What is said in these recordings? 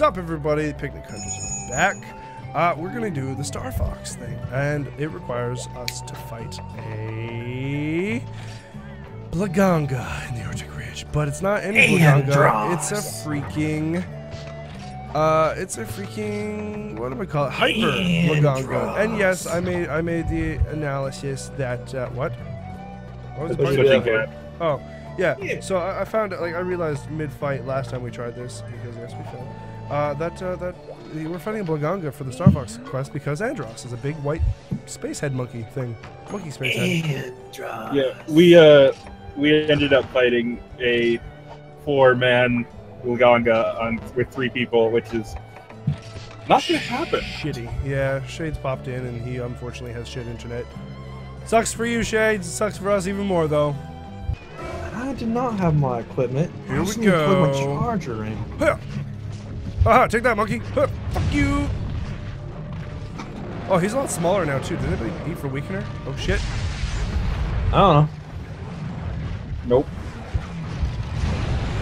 What's up, everybody? Picnic Hunters are back. Uh, we're gonna do the Star Fox thing, and it requires us to fight a Blangonga in the Arctic Ridge. But it's not any Blangonga. It's a freaking. Uh, it's a freaking what do I call it? Hyper Blangonga. And yes, I made I made the analysis that uh, what? What was the Switching part? Oh, yeah. So I, I found it like I realized mid-fight last time we tried this because yes, we failed. Uh, that uh, that we're fighting a Blangonga for the Star Fox quest because Andross is a big white space head monkey thing, monkey space head. Yeah, we uh we ended up fighting a four-man Ulganga on with three people, which is not gonna happen. Shitty. Yeah, Shades popped in and he unfortunately has shit internet. Sucks for you, Shades. It sucks for us even more though. I did not have my equipment. Here I we just need to plug my go. charger in. Huh. Ah, Haha, take that, monkey. Huh, fuck you. Oh, he's a lot smaller now too. Did anybody eat for weakener? Oh shit. I don't know. Nope.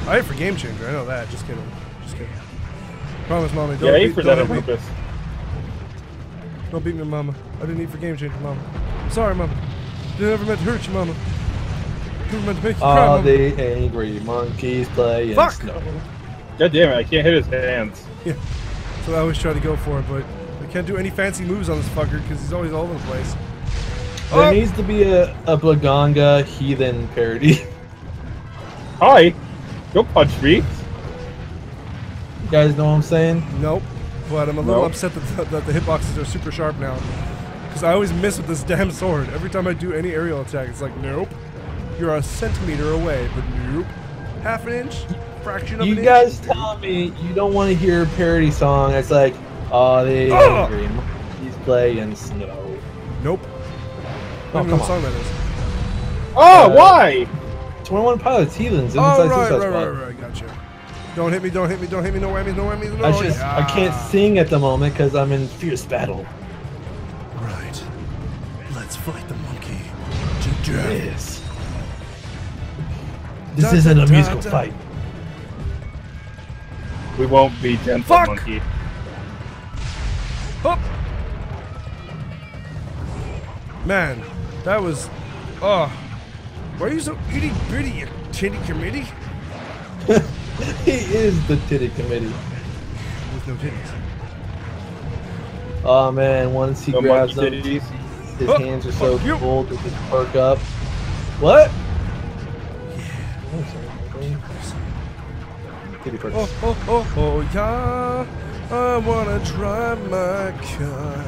I ate for game changer. I know that. Just kidding. Just kidding. Promise, mommy. Don't Yeah, I beat, ate for that on me. purpose. Don't beat me, mama. I didn't eat for game changer, mama. I'm sorry, mama. Didn't ever meant to hurt you, mama. Never meant to make you oh, cry, All mama. the angry monkeys play in Fuck! snow. God damn it! I can't hit his hands. Yeah. So I always try to go for it, but I can't do any fancy moves on this fucker because he's always all over the place. There Oh! needs to be a, a Blangonga heathen parody. Hi, don't punch me. you guys know what I'm saying? Nope. But I'm a little Nope. upset that the, that the hitboxes are super sharp now. Because I always miss with this damn sword. Every time I do any aerial attack, it's like, nope. You're a centimeter away, but nope. Half an inch? Fraction of You an guys inch? telling me you don't want to hear a parody song It's like, oh, the Ugh! angry monkeys play in snow. Nope. Oh, don't even know come what song on. that is. Oh, Uh, why? 21 Pilots Heathens Oh, inside right, Suicide right, Squad. right, right, gotcha. Don't hit me, don't hit me, don't hit me, no whammies, no whammies, no I just I can't sing at the moment because I'm in fierce battle. Right. Let's fight the monkey. To death. Yes. This Da, isn't da, a da, musical da. fight. We won't be gentle, Fuck! monkey. Up. Man, that was. Oh. Why are you so itty bitty, you titty committee? he is the titty committee. With no titties. Oh man, once he No grabs them, titties. his Oh, hands are so fuck cold to just perk up. What? Titty perks. Oh, oh, oh, oh, yeah. I wanna drive my car.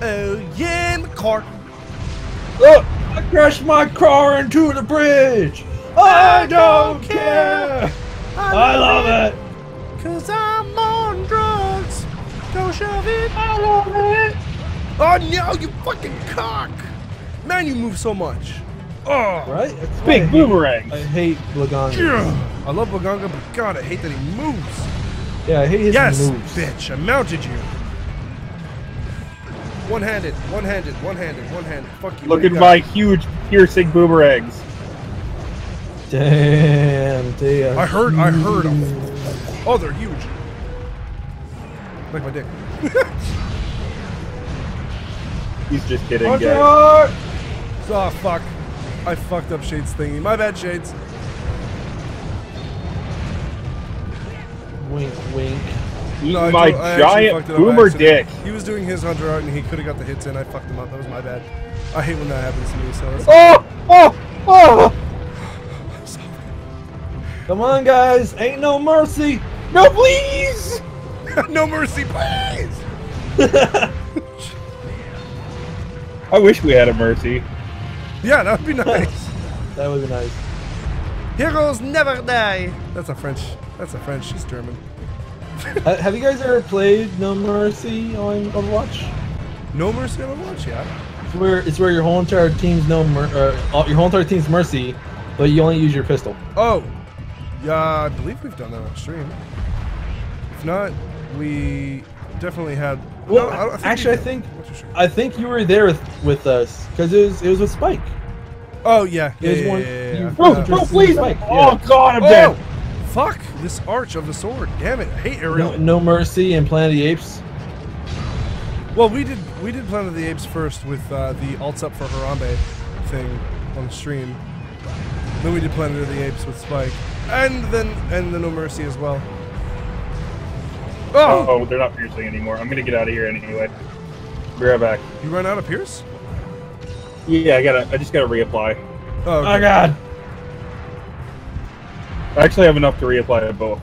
Oh, yeah, in the car. Oh, I crashed my car into the bridge. I don't care. I love it. Cause I'm on drugs. Go shove it. I love it. Oh no, you fucking cock. Man, you move so much. Oh. Right? That's Big boomerang. I hate Laganga. Yeah. I love Baganga, but God, I hate that he moves. Yeah, I hate his yes, moves. bitch, I mounted you. One-handed, one-handed, one-handed, one-handed. Fuck you. Look at my got? huge piercing boomerangs. Damn, they are I heard, I heard them. Oh, they're huge. Like my dick. He's just kidding, Watch guys. out! Oh ah, fuck. I fucked up Shades thingy. My bad, Shades. Wink, wink. No, my to- I giant fucked it up by boomer dick. He was doing his hunter art and he could have got the hits in. I fucked him up. That was my bad. I hate when that happens to me. So that's Oh! Oh! Oh! Come on, guys. Ain't no mercy. No, please! no mercy, please. I wish we had a mercy. Yeah, that would be nice. That would be nice. Heroes never die. That's a French. That's a French. She's German. Ha- Have you guys ever played No Mercy on Overwatch? No mercy on the watch, yeah. It's where it's where your whole entire team's no mer- uh, your whole entire team's mercy, but you only use your pistol. Oh, yeah. I believe we've done that on stream. If not, we definitely had. Well, No, I don't- actually, I think What's your stream? I think you were there with, with us because it was it was with Spike. Oh yeah, yeah, There's yeah, one- yeah, yeah, you- yeah. Oh, Interesting oh please! spike, Oh god, I'm Oh, dead! Fuck this arch of the sword. Damn it. I hate No, no Mercy and Planet of the Apes. Well, we did we did Planet of the Apes first with uh, the alts up for Harambe thing on the stream. Then we did Planet of the Apes with Spike, and then and the No Mercy as well. Oh, Oh, they're not piercing anymore. I'm gonna get out of here anyway. Be right back. you run out of Pierce? Yeah, I gotta. I just gotta reapply. Oh, Oh god. I actually have enough to reapply to both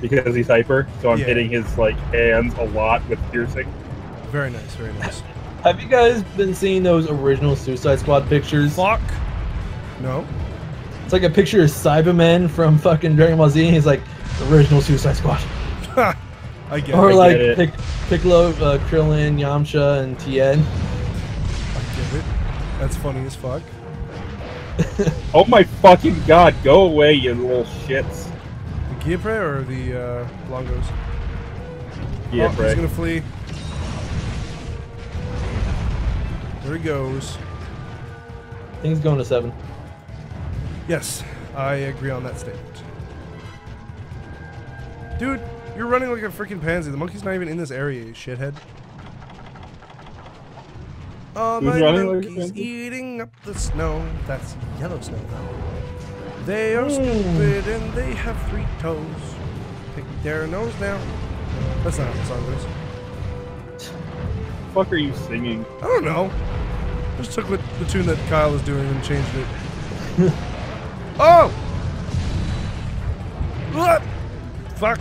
because he's hyper. So I'm Yeah. hitting his like hands a lot with piercing. very nice, very nice. Have you guys been seeing those original Suicide Squad pictures? Fuck. No. It's like a picture of Saibaman from fucking Dragon Ball Z. And he's like, original Suicide Squad. I get Or it. like it. Pic- Piccolo, uh, Krillin, Yamcha, and Tien. I get it. That's funny as fuck. Oh my fucking god! Go away, you little shits. The Giaprey or the uh, Longos? Yeah, oh, he's gonna flee. There he goes. Things going to seven. Yes, I agree on that statement. Dude, you're running like a freaking pansy. The monkey's not even in this area, you shithead. Oh, Who's my running like monkey's eating up the snow. That's yellow snow, though. They are Hmm. stupid and they have three toes. Pick their nose down. That's not how the song goes. fuck are you singing? I don't know. Just took what the tune that Kyle was doing and changed it. oh! What? Fuck.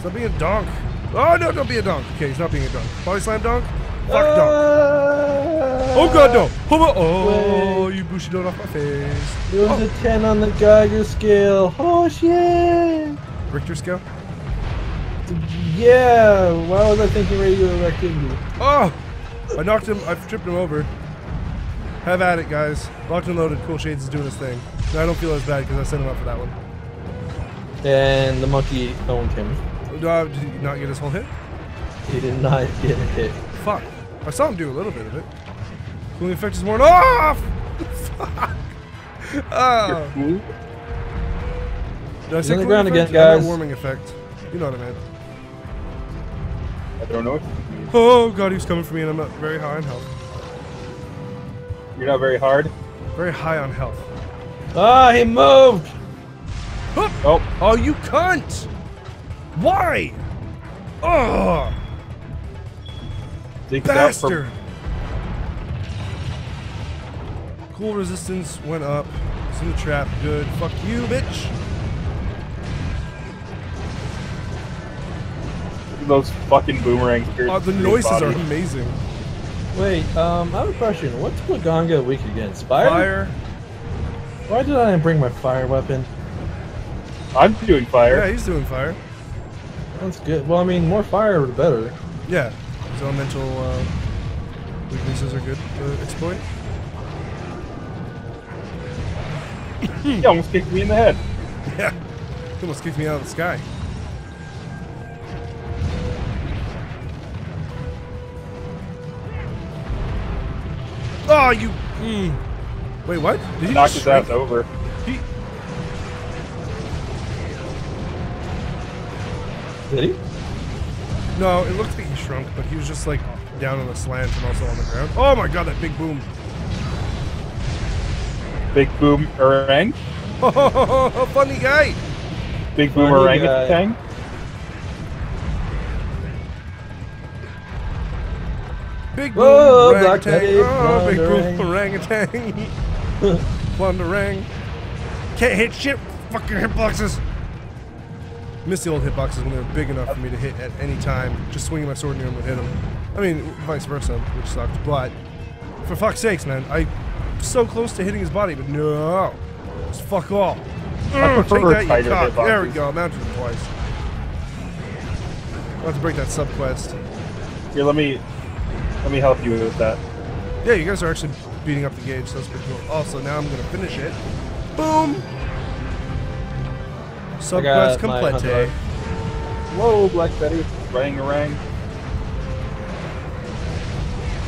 Stop being a donk. Oh no, don't be a donk. Okay, he's not being a donk. Body slam donk? Fuck. Uh, Oh god no! Oh, oh you bushido off my face. It was Oh. a 10 on the Geiger scale. Oh shit! Richter scale? Yeah, why was I thinking radioactivity? Oh! I knocked him, I tripped him over. Have at it, guys. Locked and loaded, Cool Shades is doing his thing. I don't feel as bad because I set him up for that one. And the monkey owned him. Uh, did he not get his whole hit? He did not get a hit. Fuck. I saw him do a little bit of it. Cooling effect is worn off! Fuck! Oh. Did I say cooling ground effect? again, guys. warming effect. You know what I meant. I don't know what you mean. Oh god, he was coming for me and I'm not very high on health. You're not very hard. Very high on health. Ah, he moved! Oh, Oh, you cunt! Why? Oh, Zeke's out for bastard! Cool resistance went up. It's in the trap. Good. Fuck you, bitch. those fucking boomerangs. pierce Oh, the through his noises are amazing. Wait, um, I have a question. What's Maganga weak against? Fire? Fire. Why did I bring my fire weapon? I'm doing fire. Yeah, he's doing fire. That's good. Well, I mean, more fire the better. Yeah. His elemental uh, weaknesses are good to exploit. He almost kicked me in the head. Yeah. He almost kicked me out of the sky. Oh, you. Mm. Wait, what? Did he Knocked just his ass over. He, Did he? no, it looked like shrunk, but he was just like down on a slant and also on the ground. Oh my god, that big boom. Big boomerang. Funny guy. Big Funny boomerang guy. Big boom. Whoa, orangutan. Oh, big boom. Orangutan. Blunderang. Can't hit shit. Fucking hitboxes. Missed the old hitboxes when they were big enough for me to hit at any time. Just swinging my sword near them would hit them. I mean, vice versa, which sucked. But for fuck's sakes, man, I so close to hitting his body, but no, just fuck all. Mm, take that, you cock. There we go. Mounted twice. I'll have to break that sub quest. Here, let me let me help you with that. Yeah, you guys are actually beating up the gauge, so that's pretty cool. Also, now I'm gonna finish it. Boom! Subquest my complete. hunter. Whoa, Black Betty. Rang orang.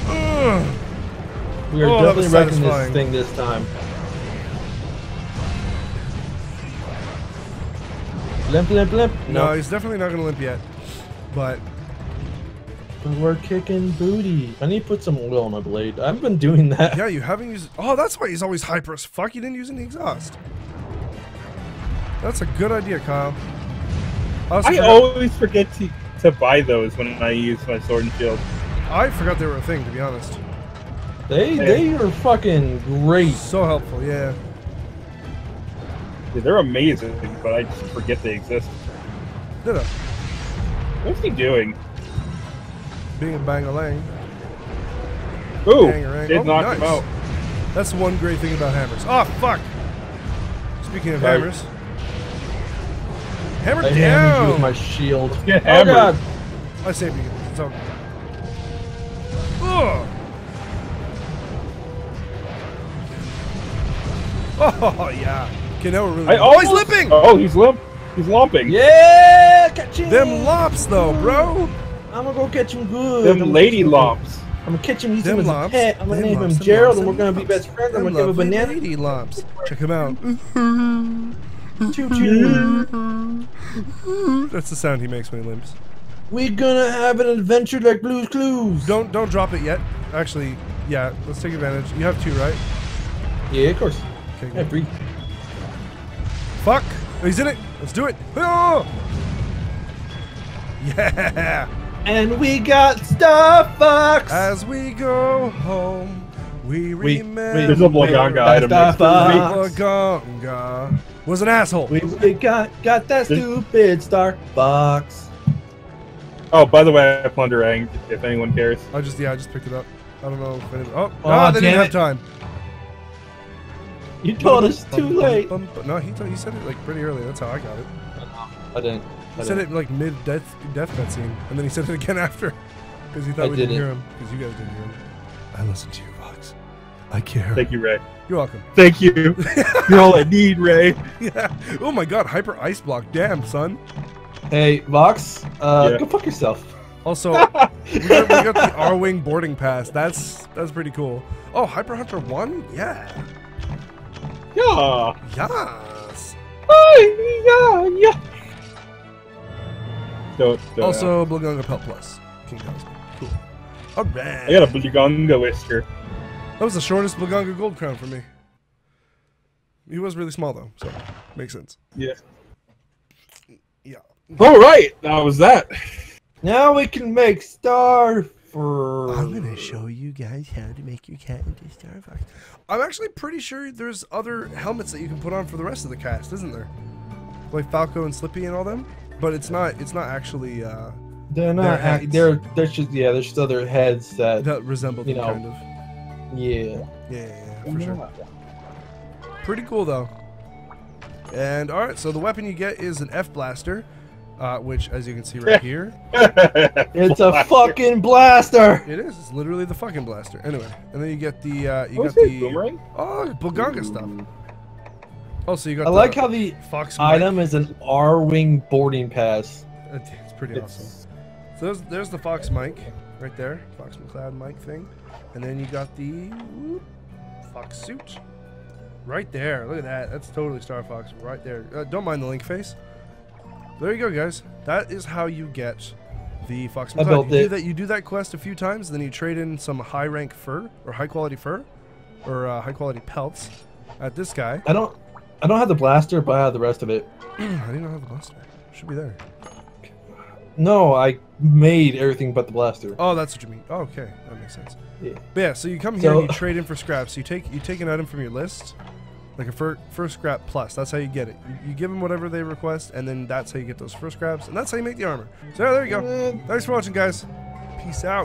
Ugh. We are Oh, definitely wrecking this thing this time. Limp, limp, limp. No, he's definitely not gonna limp yet. But But we're kicking booty. I need to put some oil on my blade. I've been doing that. yeah, you haven't used. Oh, that's why he's always hyper as fuck. You didn't use any exhaust. That's a good idea, Kyle. also I always forget to, to buy those when I use my sword and shield. I forgot they were a thing, to be honest. They they are fucking great. So helpful, yeah. Yeah, they're amazing, but I just forget they exist. Did a What's he doing? being a bang-a-lang. Ooh, Bangarang. did Oh, knock nice. him out. That's one great thing about hammers. Oh fuck! Speaking of Sorry. hammers, hammer I hammered you with down. my shield. Get Oh hammered. god. I saved you. It's all. Ugh. Oh. oh yeah. Okay, now we're really. I oh, he's almost- limping. Oh, he's limp. He's lumping. Yeah, catch him. Them lops though, bro. I'm gonna go catch him good. Them I'm lady gonna- I'm gonna catch him, use Them him as lumps. a pet. I'm gonna Them name him lumps, them Gerald, lumps, and we're gonna be best friends. I'm Them gonna give him a banana. lady lumps. Check him out. Choo choo. That's the sound he makes when he limps. We're gonna have an adventure like Blue's Clues. Don't don't drop it yet. Actually, yeah. Let's take advantage. You have two, right? Yeah, of course. Okay. Yeah, Good. breathe. Fuck! He's in it. Let's do it. Oh! Yeah. And we got Star Fox. As we go home, we We- remember. There's a Blangonga item Star next to Fox. Blangonga was an asshole. We, we got got that stupid Star Fox. Oh, by the way, I plunderang, if anyone cares. I just yeah, I just picked it up. I don't know if any. Oh, Aw, ah, they didn't damn have time. You told us too Bum, bum, late. bum, bum. No, he, told, he said it like pretty early. That's how I got it. I didn't. He said didn't. it like mid death death cutscene, and then he said it again after because he thought I we didn't didn't. hear him because you guys didn't hear him. I listen to you, Vox. I care. Thank you, Ray. You're welcome. Thank you. You're all I need, Ray. yeah. Oh my God, hyper ice block. Damn, son. Hey, Vox, uh, Yeah. go fuck yourself. Also, we, got, we got the Arwing boarding pass. That's that's pretty cool. Oh, Hyper Hunter one. Yeah. Yeah. Yes. yeah, yeah. Don't, don't Also, Blangonga Pelt Plus. King Talisman. Cool. All right. I got a Blangonga whisker. That was the shortest Blangonga Gold Crown for me. He was really small though, so makes sense. Yeah. Yeah. All right, that was that. Now we can make Star for. I'm gonna show you guys how to make your cat into Star Fox. I'm actually pretty sure there's other helmets that you can put on for the rest of the cast, isn't there? Like Falco and Slippy and all them. But it's not. It's not actually uh, They're not. Their act- They're. They're just. Yeah. There's just other heads that. that resemble You know. kind of. Yeah. Yeah, yeah, yeah, for sure. Pretty cool though. And all right, so the weapon you get is an F blaster, uh, which, as you can see right here, It's a fucking blaster. it is. It's literally the fucking blaster. Anyway, and then you get the uh, you What's got the boomerang? oh Buganga stuff. Oh, so you got I the like how the Fox mic. item is an Arwing boarding pass. It's pretty awesome. So there's, there's the Fox mic right there, Fox McCloud mic thing, and then you got the whoop, Fox suit right there. Look at that. That's totally Star Fox right there. Uh, don't mind the link face. There you go, guys. That is how you get the Fox I built You do it. that. You do that quest a few times, then you trade in some high rank fur or high quality fur or uh, high quality pelts at this guy. I don't. I don't have the blaster, but I have the rest of it. I didn't have the blaster. Should be there. No, I made everything but the blaster. Oh, that's what you mean. Oh, okay, that makes sense. Yeah. But yeah, so you come here So- and you trade in for scraps. You take you take an item from your list, like a fir- first scrap plus. That's how you get it. You, you give them whatever they request, and then that's how you get those first scraps, and that's how you make the armor. So yeah, there you go. Thanks for watching, guys. Peace out.